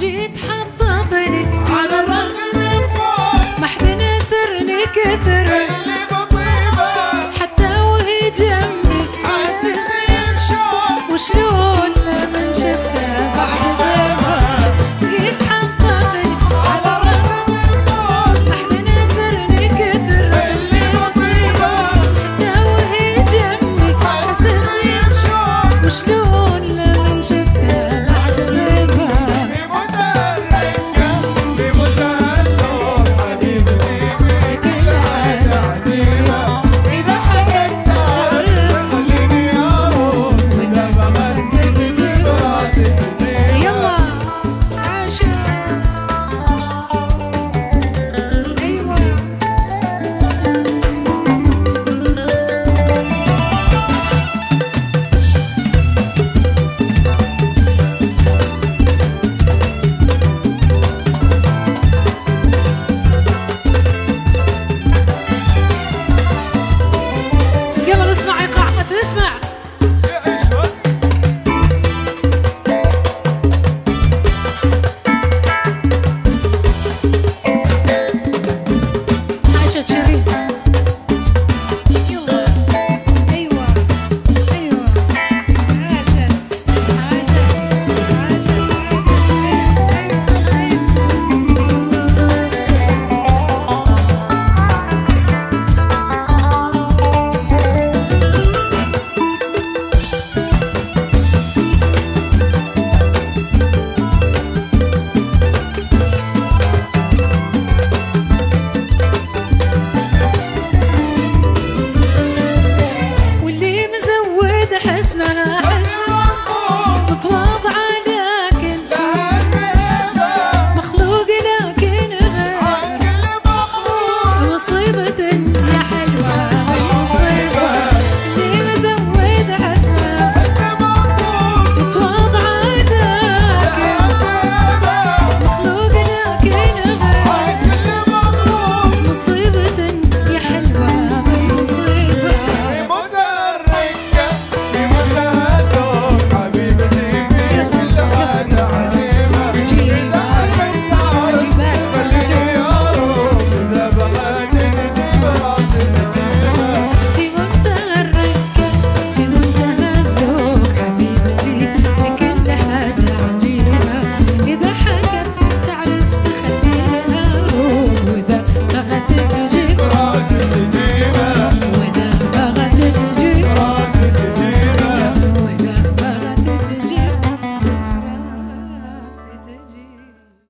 جيت حططني على الرأس من فوق ما حد نسرني كثر 怎么？affedin